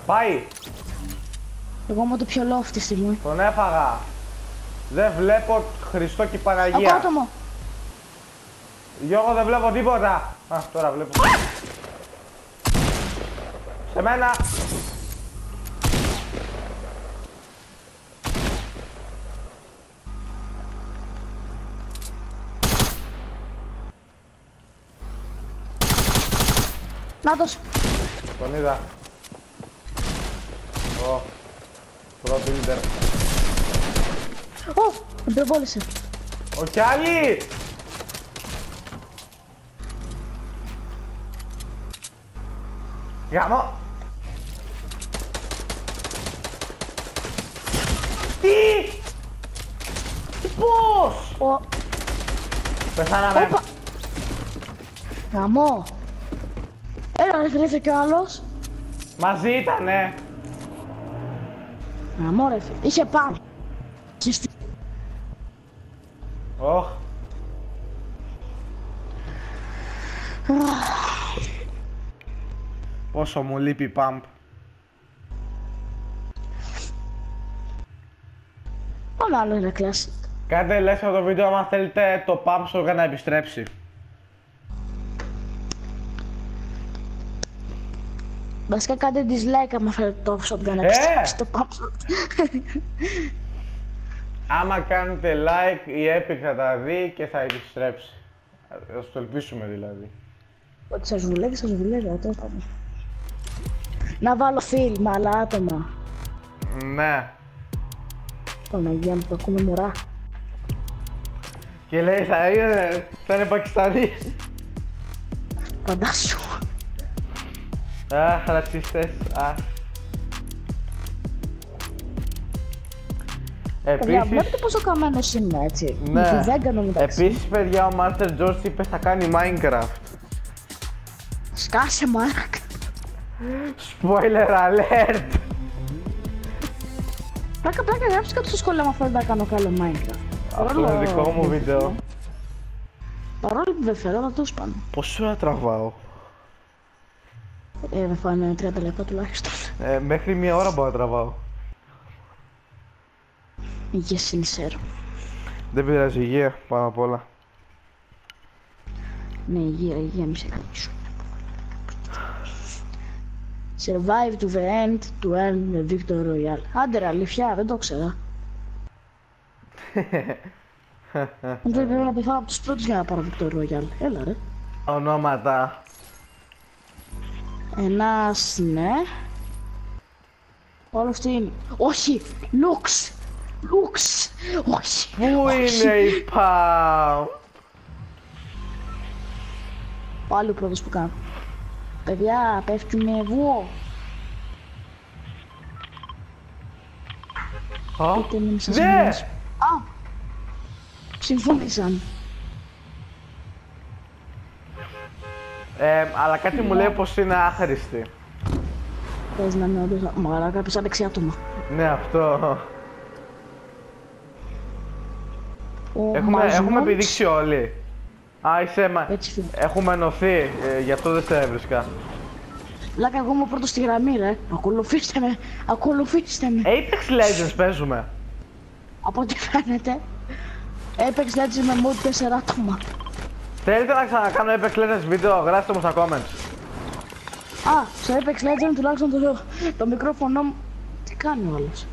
Πάει. Εγώ είμαι το πιο low αυτή τη στιγμή. Τον έφαγα. Δεν βλέπω Χριστό και Από Παναγία. άτομο. Γιώργο δεν βλέπω τίποτα. Α, τώρα βλέπω. Σε μένα. Νάτος. Τον είδα. Ω. Pro builder. Ω, τον πυροβόλησε. Όχι άλλοι! Γαμώ! Τι! Πώς! Ω, Πεθάναμε. όπα. Γαμό. Έλα, ρε φίλε, ήρθε κι ο άλλος. Μαζί ήτανε. Γαμό, ρε φίλε. Είχε πάνω. Πόσο μου λείπει η πάμπ. Όλο άλλο είναι classic. Κάντε like στο το βίντεο άμα θέλετε το pump στο να επιστρέψει. Βασικά κάντε dislike άμα θέλετε το shotgun να Ε! επιστρέψει το pump <laughs> Άμα κάνετε like η Epic θα τα δει και θα επιστρέψει. Θα το ελπίσουμε δηλαδή. Ότι σας βουλεύει, σας βουλεύει, αυτό είπαμε. Να βάλω φιλ με άλλα άτομα. Ναι. Παναγία μου, το ακούμε μωρά. Και λέει θα είναι, θα είναι Πακιστανί. Φαντάσου. Αχ, ρατσιστές. Αχ. Παιδιά, Επίσης, βλέπετε πόσο καμένος είναι έτσι. ναι. Με τη βέγκανο μεταξύ. Επίσης, παιδιά, ο Master George είπε θα κάνει Minecraft. Σκάσε μάρακα. Spoiler alert! Πλάκα πλάκα γράψεις κάτω στο σχολείο μου θέλετε να κάνω καλό Minecraft. Αυτό είναι Παρόλο- δικό μου βίντεο. Παρόλο που δεν θέλω, θα το σπάνω. Πόση ώρα τραβάω; Ε, με φάνε 30 λεπτά τουλάχιστον. Ε, μέχρι μία ώρα μπορώ να τραβάω. Υγεία συνεισέρω. Δεν πειράζει υγεία πάνω απ' όλα. Ναι, υγεία, υγεία, μη σε κλείσω. Survive to the end to earn the victory royale. Άντε ρε, αλήθεια, δεν το ξέρα. <laughs> Δεν πρέπει να πεθάνω από τους πρώτους για να πάρω Victoria Royale. Έλα ρε. Ονόματα. Ένας, ναι. Όλο αυτή είναι. Όχι! Λουξ! Λουξ! Όχι! Πού όχι. είναι η Πάου. Πάλι ο πρώτος που κάνω. Παιδιά, πέφτει με βουό. Ω, Πείτε μην σας Ναι! μιλήσω. Α! Συμφώνησαν. Ε, αλλά κάτι μου λέει πως είναι άχρηστη. Πες να είναι όντως... Μαλάκα, πες δεξιά άτομα. Ναι, αυτό. Ο Έχουμε, Μαζμόντς- έχουμε επιδείξει όλοι. Α, είσαι μα... Έτσι φίλε. Έχουμε ενωθεί, ε, γι' αυτό δεν σε έβρισκα. Λάκα, εγώ είμαι ο πρώτος στη γραμμή, ρε. Ακολουθήστε με. Ακολουθήστε με. Apex Legends παίζουμε. Από ό,τι φαίνεται, έπαιξε έτσι με mod 4 άτομα. Θέλετε να ξανακάνω Apex Legends βίντεο, γράψτε μου στα comments. Α, στο Apex Legends τουλάχιστον το, το μικρόφωνο μου... Τι κάνει ο άλλος;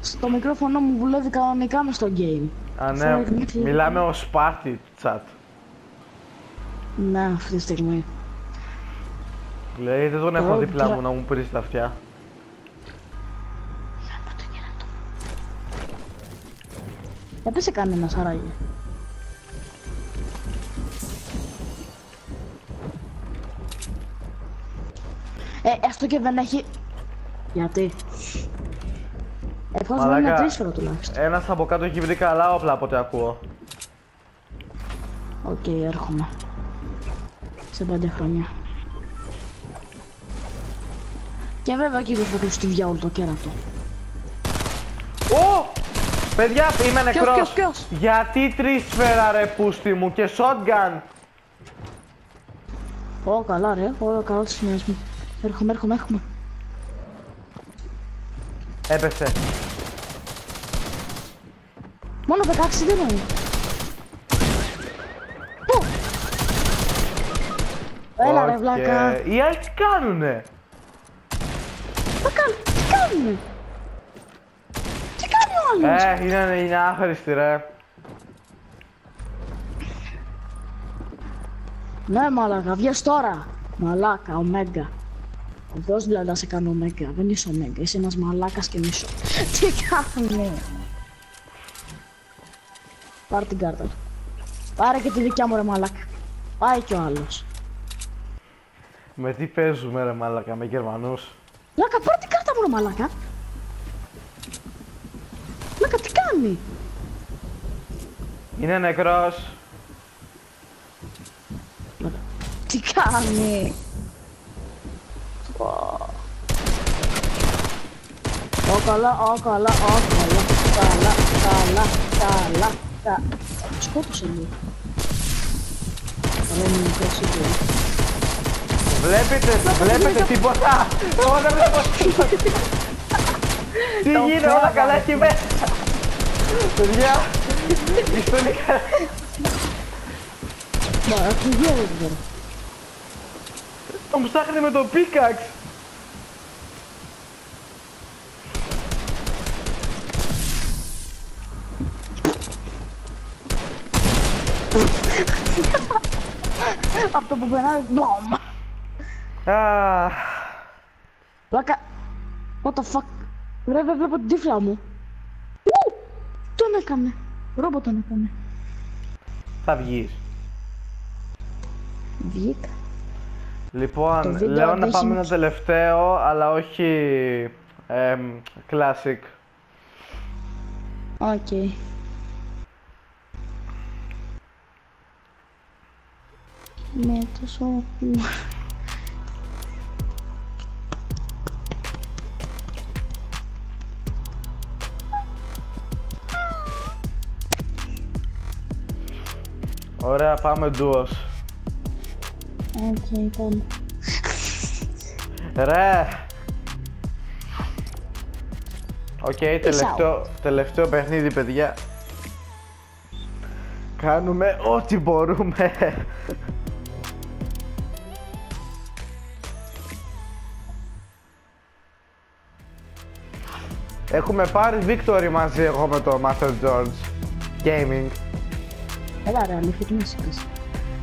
Στο μικρόφωνο μου βουλεύει κανονικά μες στο game. Α, ναι, Θέλω εκμύθι. μιλάμε ως party chat. Ναι, αυτή τη στιγμή. Λέει, δεν τον έχω Ω, δίπλα τρα- μου να μου πρίσει τα αυτιά. Έπεσε κανένας άραγε. Ε, αυτό και δεν έχει... Γιατί; Εύχομαι να είναι Μαλάκα. τρεις φορά τουλάχιστον. Ένας από κάτω έχει βρει καλά όπλα από ό,τι ακούω. Οκ, έρχομαι. Σε πέντε χρόνια. Και βέβαια και εγώ θα του στη διάολο το κέρατο. Ω! Παιδιά, είμαι νεκρός. ποιος, ποιος; Γιατί τρίσφαιρο ρε πούστη μου και shotgun. Ω, καλά ρε, ω, καλά τις σημαίες μου. Έρχομαι, έρχομαι, έρχομαι. Έπεσε. Μόνο 16 δεν είναι. Πού; Έλα ρε Οκ. βλάκα. Οι άλλοι τι κάνουνε. Τι κάνει, τι κάνουνε; Τι κάνει ο άλλος; Ε, είναι, είναι άχρηστη ρε. Ναι μαλάκα, βγες τώρα. Μαλάκα, ωμέγκα. Εδώ δηλαδή να σε κάνω ωμέγκα, δεν είσαι ωμέγκα, είσαι ένας μαλάκας και μισό. Τι κάνεις; Πάρε την κάρτα του. Πάρε και τη δικιά μου ρε μαλάκα. Πάει και ο άλλος. Με τι παίζουμε ρε μάλακα, με Γερμανούς; Λάκα, πάρε την κάρτα μου ρε μαλάκα. Λάκα, τι κάνει; Είναι νεκρός. Λάκα, τι κάνει; Ω. Ω καλά, ω καλά, ω καλά, καλά, καλά, καλά, καλά. Σκότωσε λίγο. Καλά είναι μικρό σίγουρα. Βλέπετε, βλέπετε τίποτα. Εγώ δεν βλέπω τίποτα. Τι γίνεται, όλα καλά εκεί μέσα. Παιδιά, η στολή καλά. Μα, τι γίνεται τώρα. Θα μου ψάχνει με το πίκαξ. <laughs> Αυτό που περνάει, μπαμ. Αχ, Λάκα, what the fuck. Ρε, δεν βλέπω την τύφλα μου. Ου, τον έκανε. Ρόμπο τον έκανε. Θα βγεις. Βγήκα. Το Λοιπόν, βίντεο λέω να αντέχει πάμε με- ένα τελευταίο, αλλά όχι εμ, classic. Οκ. Με το σώμα. Ωραία, πάμε duos. OK, πάμε. Ρε! Οκ, τελευταίο, τελευταίο παιχνίδι, παιδιά. Κάνουμε ό,τι μπορούμε. Έχουμε πάρει victory μαζί εγώ με το Master George Gaming. Έλα ρε, αλήθεια, τι μας είπες.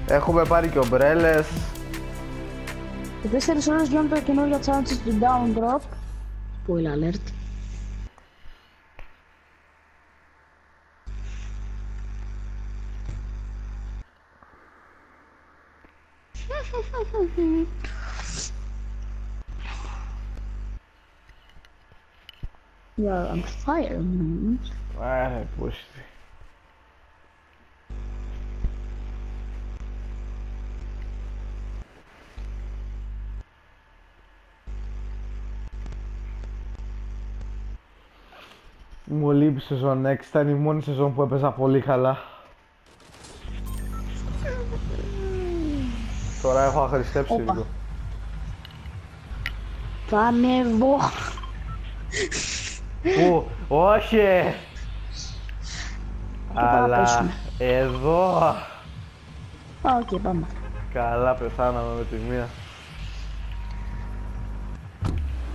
Έχουμε πάρει και ομπρέλες. Σε τέσσερις ώρες γίνονται τα καινούργια challenges του Down Drop. Spoiler alert. You're on fire, man. Ε, πούστη. Μου λείπει η σεζόν 6, ήταν η μόνη σεζόν που έπαιζα πολύ καλά. Τώρα έχω αχρηστέψει Όπα. λίγο. Πάμε εδώ. Πού, όχι! πάμε να Αλλά πέσουμε. εδώ, Α, οκ, πάμε. καλά πεθάναμε με τη μία.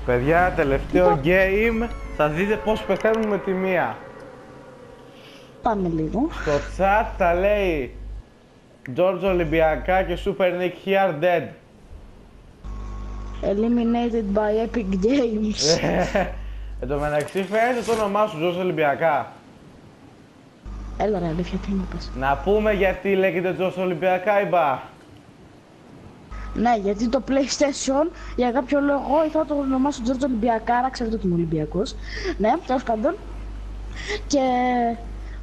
Παιδιά, τελευταίο game, θα δείτε πώς πεθαίνουν με τη μία. Πάμε λίγο. Στο chat τα λέει George Ολυμπιακά και Super Nick here dead. Eliminated by Epic Games. <laughs> Εν τω μεταξύ φαίνεται το όνομά σου George Ολυμπιακά. Έλα ρε, αλήθεια, τι μου πες. Να πούμε γιατί λέγεται George Ολυμπιακά ή μπα. Ναι, γιατί το PlayStation για κάποιο λόγο ήθελα να το ονομάσω George Ολυμπιακά, άρα ξέρετε ότι είμαι Ολυμπιακός. Ναι, τέλος πάντων. Και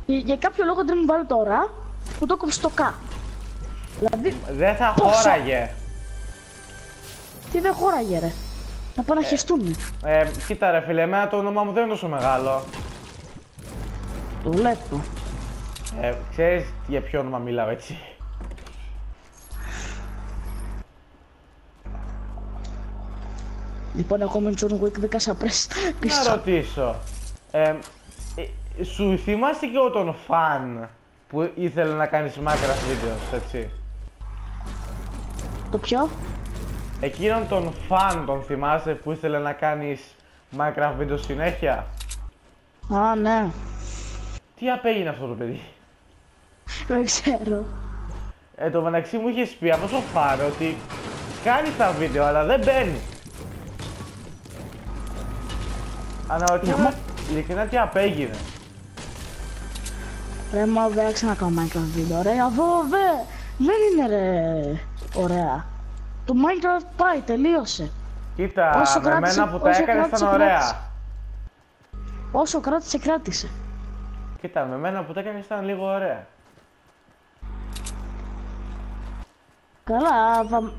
για- για κάποιο λόγο δεν μου βάλει τώρα που το κόψει το K. Δηλαδή, Δεν θα Πόσο; χώραγε. τι δεν χώραγε ρε. Να πάνε να χεστούν. Ε, κοίτα ρε φίλε, εμένα το όνομά μου δεν είναι τόσο μεγάλο. Το βλέπω. Ε, ξέρεις για ποιο όνομα μιλάω έτσι. Λοιπόν, εγώ με John Wick 10 σαπρές Να πίσω. ρωτήσω. Ε, ε, σου θυμάσαι και εγώ τον φαν που ήθελε να κάνεις Minecraft videos, έτσι; Το ποιο; Εκείνον τον φαν τον θυμάσαι που ήθελε να κάνεις Minecraft videos συνέχεια; Α, ναι. Τι απέγινε αυτό το παιδί; Δεν ξέρω. Εν τω μεταξύ μου είχες πει αυτό ο φαν ότι κάνεις τα βίντεο αλλά δεν μπαίνει. Αναρωτιέμαι ειλικρινά τι απέγινε. Ρε, μα δεν ξανακάνω Minecraft βίντεο. Ρε, αυτό δε, δεν είναι ρε ωραία. Το Minecraft πάει, τελείωσε. Κοίτα, Όσο με κράτησε- μένα που τα όσο έκανες κράτησε, ήταν ωραία. κράτησε. Όσο κράτησε, κράτησε. Κοίτα, με μένα που τα έκανες ήταν λίγο ωραία. Καλά, θα...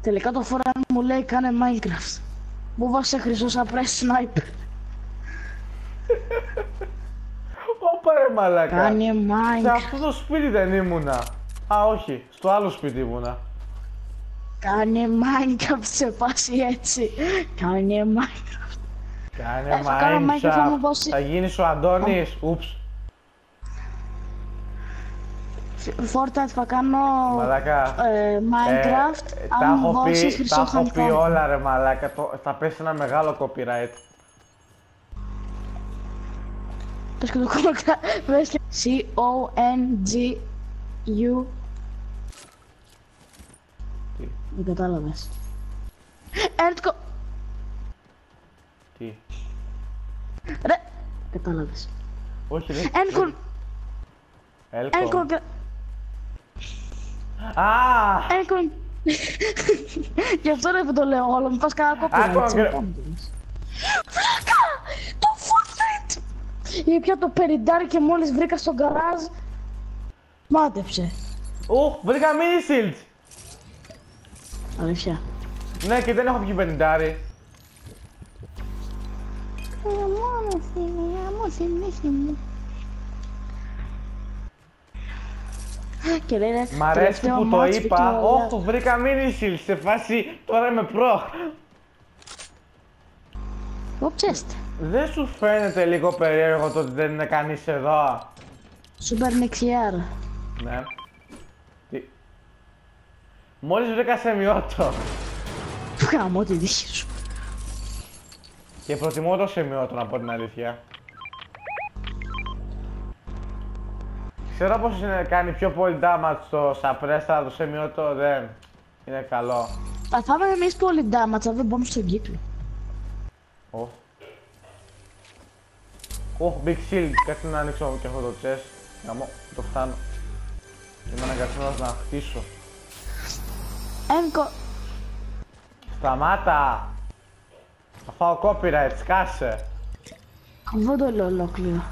Τελικά το φορά μου λέει κάνε Minecraft. Μου βάσε χρυσό σαπρές sniper. Ωπα ρε μαλάκα. Κάνε Σε Minecraft. αυτό το σπίτι δεν ήμουνα. Α, όχι. Στο άλλο σπίτι ήμουνα. Κάνε Minecraft σε φάση έτσι. Κάνε Minecraft. Κάνε Ε, θα κάνω Minecraft, θα μου Minecraft. δώσει- Θα γίνεις ο Αντώνης. Ούψ. Fortnite θα κάνω Μαλάκα. ε, Minecraft. Ε, τα αν μου έχω δώσεις πει, χρυσό τα έχω πει χαμκάρι. όλα ρε μαλάκα. Το, θα πέσει ένα μεγάλο copyright. <laughs> Πες και το κόμμα Πες και C-O-N-G-U Τι, Δεν κατάλαβες. End co... τι; Ρε! Κατάλαβες. Όχι δεν. End con... End Έλκο. con... Α! End con... Γι' αυτό ρε που το λέω όλο, μην πας κανένα κόπημα Άκου, έτσι. αγκρε- Φλάκα! Το Fortnite! Ή πια το περιντάρι και μόλις βρήκα στο γκαράζ Μάτεψε. Ου, βρήκα mini shield. Αλήθεια. Ναι, και δεν έχω πιει πενιντάρι. Μόνος σήμερα, μόνος συνέχεια μου. Και λένε, Μ' αρέσει τελευταίο που το match είπα. Victoria. Όχι, βρήκα mini shield σε φάση τώρα είμαι προ. Ω, chest. Δεν σου φαίνεται λίγο περίεργο το ότι δεν είναι κανείς εδώ; Super Nixiar. Ναι. Τι. Μόλις βρήκα σεμιότο. Γάμω τη δίχη σου. Και προτιμώ το σεμιότο να πω την αλήθεια. Ξέρω πως είναι, κάνει πιο πολύ damage στο σαπρέστα, αλλά το σεμιότο δεν είναι καλό. Θα φάμε εμείς πολύ damage, αν δεν μπούμε στον κύκλο. Oh. Oh, big shield. Κάτσε να ανοίξω και αυτό το chest. Γαμώ, το φτάνω. Είμαι αναγκασμένος να χτίσω. Έμκο. Σταμάτα! Θα φάω copyright, σκάσε. Δεν το λέω ολόκληρο.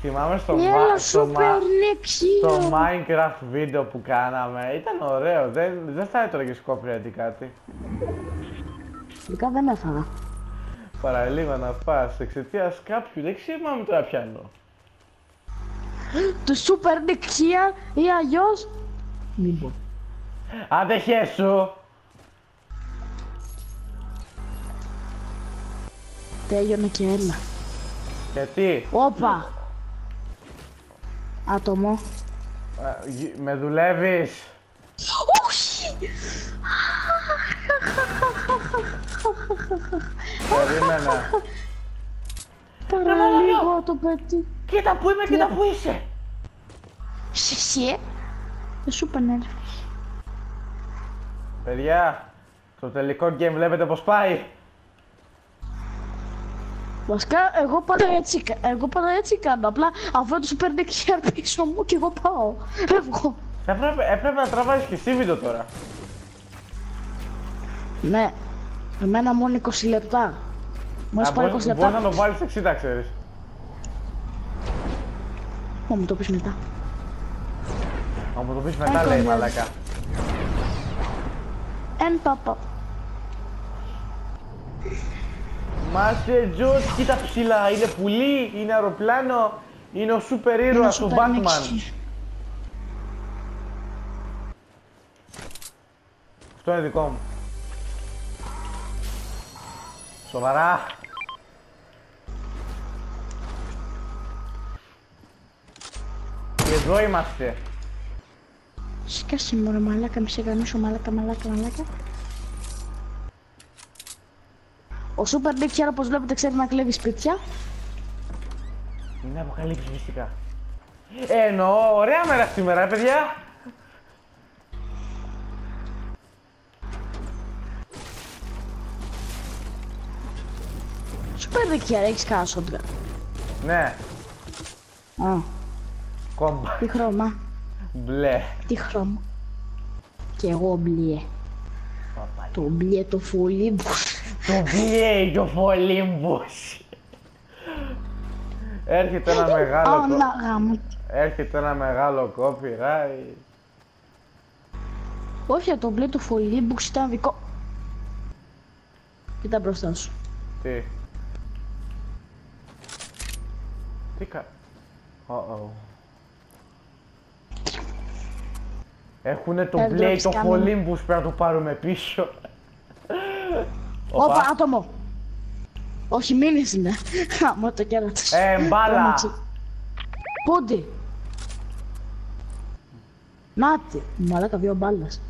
Θυμάμαι στο, Έλα, μα... στο, super μα... νεξίο. στο Minecraft βίντεο που κάναμε. Ήταν ωραίο, δεν, δεν θα έτρωγες copyright ή κάτι. Τελικά δεν έφαγα. Παραλίγο να φας εξαιτίας κάποιου, δεν θυμάμαι τώρα πιάνω. Του super νεξία ή αλλιώς... Μην πω. Άντε χέσου! Τέλειωνε και έλα. Γιατί, Όπα. Άτομο. ε, γυ- με δουλεύεις; Όχι! Περίμενε. Παραλίγο το παιδί. Κοίτα που είμαι, κοίτα που είσαι. Συσίε. Δεν σου πανέλα. Παιδιά, στο τελικό game βλέπετε πως πάει. Βασικά, εγώ πάντα έτσι, κα- εγώ πάντα έτσι κάνω. Απλά αφού του παίρνει εξιάρ πίσω μου και εγώ πάω. Φεύγω. Έπρεπε, έπρεπε να τραβάς και εσύ βίντεο τώρα. Ναι. Εμένα μόνο 20 λεπτά. Μόλις Α, πάρει 20 μπορείς, μπορείς να λεπτά. το βάλεις 60 ξέρεις. Ω, μου το πεις μετά. Να μου το πεις μετά Έχω λέει μια- μαλάκα. Εν παπα. Μάστε Τζος, κοίτα ψηλά, είναι πουλί, είναι αεροπλάνο, είναι ο σούπερ ήρωας του Batman. Αυτό είναι δικό μου. Σοβαρά. Και εδώ είμαστε. Σκάσε μου ρε μαλάκα, μη σε γαμίσω μαλάκα, μαλάκα, μαλάκα. Ο Super Nick χαίρομαι όπως βλέπετε ξέρεις να κλέβεις σπίτια. Είναι αποκαλύψεις μυστικά. Ε, εννοώ, ωραία μέρα σήμερα, ε, παιδιά. Super Nick χαίρομαι, έχεις κάνα shotgun. Ναι, Α, κόμπα. τι χρώμα, Μπλε. τι χρώμα. Και εγώ μπλε. Το μπλε το φουλί μου. Το μπλε και ο Φολύμπος. Έρχεται ένα μεγάλο, Α, κο- να γάμο. έρχεται ένα μεγάλο copyright. Όχι, το μπλε του Φολίμπουξ ήταν δικό. Κοίτα μπροστά σου. Τι; Τι κα... Uh-oh. Έχουνε το Ε, μπλε ντροπή το κάνουμε. Φολύμπους πρέπει να το πάρουμε πίσω. Όπα, άτομο. Όχι, μήνες είναι. Άμα το κέρατος. Ε, μπάλα. Τρόμαξε. Πότε. Νάτι. Μαλάκα δύο μπάλας.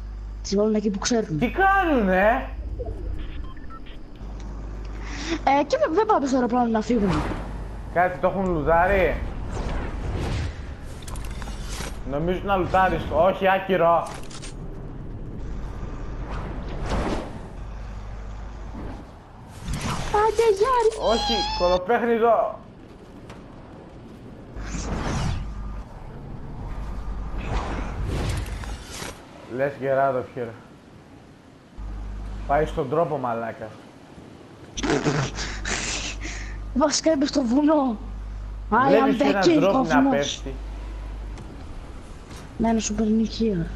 Τις βάλουν εκεί που ξέρουν. Τι κάνουνε; Ε, και δεν πάμε στο αεροπλάνο να φύγουν. Κάτι το έχουν λουδάρει; Νομίζω να λουτάρεις. Όχι, άκυρο. Άντε, Γιάρη. Όχι, κολοπέχνιδο. Λες γεράδο χείρα. Πάει στον τρόπο μαλάκα. Βασικά είπε στο βουνό. I am Βλέπεις the έναν king τρόπο of να moss. πέφτει. Ναι, να σου παίρνει here.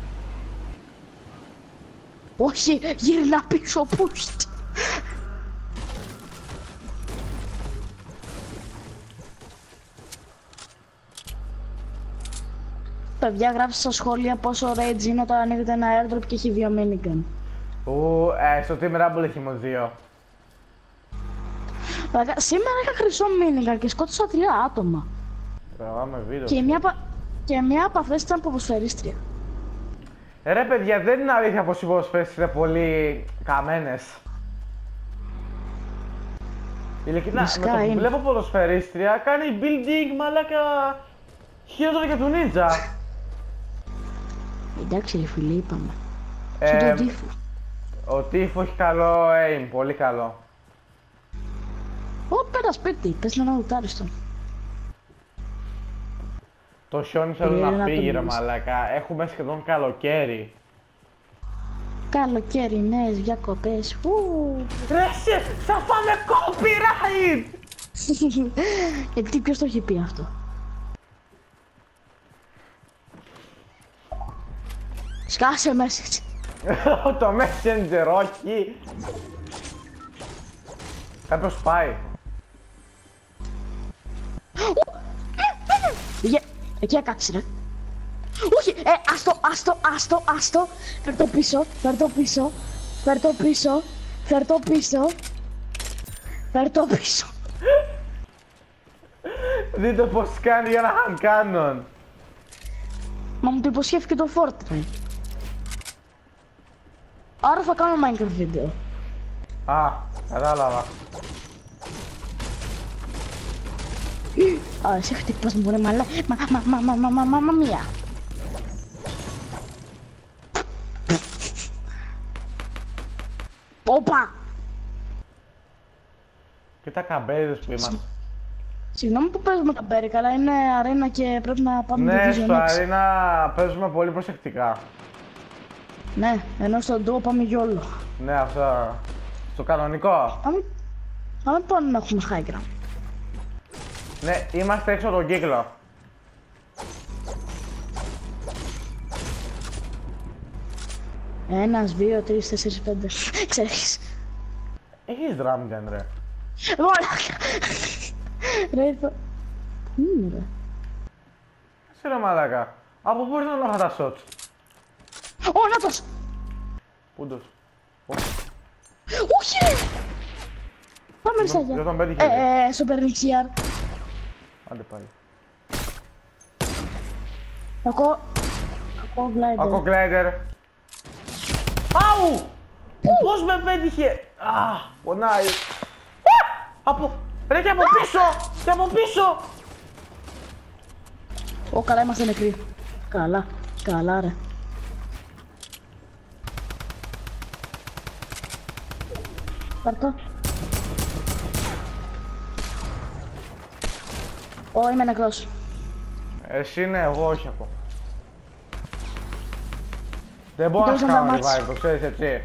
Όχι, γύρνα πίσω, πούστη. Παιδιά, γράψτε στα σχόλια πόσο rage είναι όταν ανοίγετε ένα airdrop και έχει δύο minigun. Ου, ε, στο Team Rumble έχει μόνο δύο. Βέβαια, σήμερα είχα χρυσό minigun και σκότωσα τρία άτομα. Τραβάμε βίντεο. Και μια, απα- και μια από αυτές ήταν ποδοσφαιρίστρια. Ε, ρε παιδιά, δεν είναι αλήθεια πως οι ποδοσφαίρες είναι πολύ καμένες. Ειλικρινά, με Φυσικά το που είναι. βλέπω ποδοσφαιρίστρια, κάνει building μαλάκα χειρότερο και του Ninja. Εντάξει ρε φίλε, είπαμε. Ε, Σαν τον τύφο. ο Τύφο έχει καλό aim, πολύ καλό. Ω, πέρας σπίτι, πες να νουτάρεις τον. Το χιόνι θέλω Πήρε να να φύγει τον ρε δεις. μαλάκα, έχουμε σχεδόν καλοκαίρι. Καλοκαίρι, νέες διακοπές. Ου. Ρε σε, θα φάμε copyright! <laughs> Γιατί ποιος το έχει πει αυτό; Σκάσε message. <laughs> το messenger, όχι. Κάποιος πάει. Γε... Εκεί έκατσε ρε. Όχι, ε, άστο, άστο, άστο, άστο. Φέρ το πίσω, φέρ το πίσω, φέρ το πίσω, φέρ το πίσω. Φέρ το πίσω. Δείτε πως κάνει για ένα hand cannon. Μα μου το υποσχέθηκε το Fortnite. Άρα θα κάνω Minecraft βίντεο. Α, κατάλαβα. Α, εσύ χτυπάς μου ρε μαλά. Μα, μα, μα, μα, μα, μα, μα, μα, μία. Όπα! Και τα καμπέδες που είμαστε. Συγγνώμη που παίζουμε τα μπέρικα, αλλά είναι αρένα και πρέπει να πάμε Ναι, Division στο 6. αρίνα παίζουμε πολύ προσεκτικά. Ναι, ενώ στο ντουο πάμε γιόλο. Ναι, αυτό. Στο κανονικό. Πάμε, πάμε πάνω να έχουμε high ground. Ναι, είμαστε έξω από τον κύκλο. Ένας, δύο, τρεις, τέσσερις, πέντε. Ξέρεις. Έχεις drum gun, ρε. Μόλακα. Ρε, ήρθα. Τι είναι ρε; Σε ρε μαλάκα. Από πού ήρθαν όλα αυτά τα shots; Ω, νάτος! Πού τους; Όχι ρε! Πάμε ρε Δεν σάγια. τον πέτυχε. Ε, ρε. ε, στο περνιξιάρ. Άντε πάλι. Ακούω... Ακούω γλάιντερ. Ακό γκλάιντερ. Αου! Πώς με πέτυχε; Α, πονάει. Α, Από... Ρε και από πίσω! Και από πίσω! Ω, καλά είμαστε νεκροί. Καλά. Καλά ρε. Πάρ' το. Ω, είμαι νεκρός. Εσύ ναι, εγώ όχι ακόμα. Δεν μπορώ να Κοιτάζω σου κάνω τα μάτια. revive, το ξέρεις έτσι.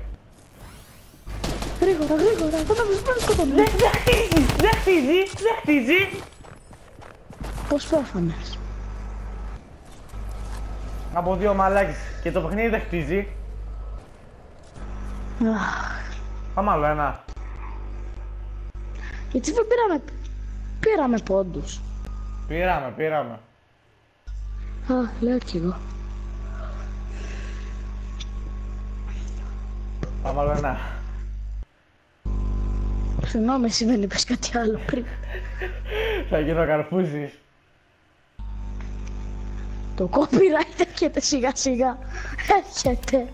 Γρήγορα, γρήγορα. Δεν με δεν με σκοτώνει. Δεν χτίζει, δεν χτίζει, δεν χτίζει. Πώς πέθανες. Από δύο μαλάκες και το παιχνίδι δεν χτίζει. Αχ, Πάμε άλλο ένα. Γιατί δεν πήραμε... Πήραμε πόντους. Πήραμε, πήραμε. Α, λέω κι εγώ. Πάμε άλλο ένα. Συγγνώμη, εσύ δεν είπες κάτι άλλο πριν. Θα γίνω καρπούζης. Το copyright έρχεται σιγά σιγά. Έρχεται.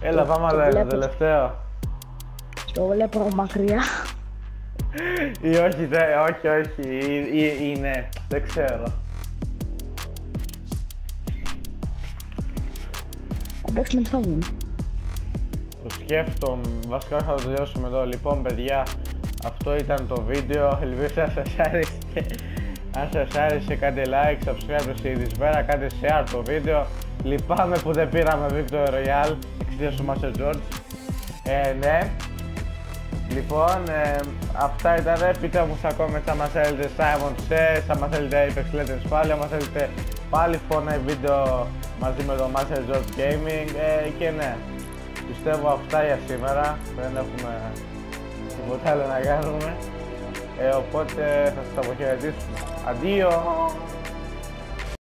Έλα, πάμε άλλο ένα, βλέπω. τελευταίο. Το βλέπω από μακριά. Ή όχι, δε, όχι, όχι, ή, ή, ή ναι, δεν ξέρω. Θα παίξουμε τι θα γίνει. Το σκέφτομαι, βασικά θα το τελειώσουμε εδώ. Λοιπόν, παιδιά, αυτό ήταν το βίντεο. Ελπίζω να σας άρεσε. Αν σας άρεσε, κάντε like, subscribe στο Σιδισμέρα, κάντε share το βίντεο. Λυπάμαι που δεν πήραμε Victor Royale εξαιτίας του Master George. Ε, ναι. Λοιπόν, ε, αυτά ήταν. Πείτε μου στα comments άμα θέλετε Simon Says, άμα θέλετε Apex Legends πάλι, άμα θέλετε πάλι Fortnite βίντεο μαζί με το Master George Gaming ε, και ναι. Πιστεύω αυτά για σήμερα. Δεν έχουμε τίποτα άλλο να κάνουμε. Ε, οπότε θα σας αποχαιρετήσουμε. Αντίο!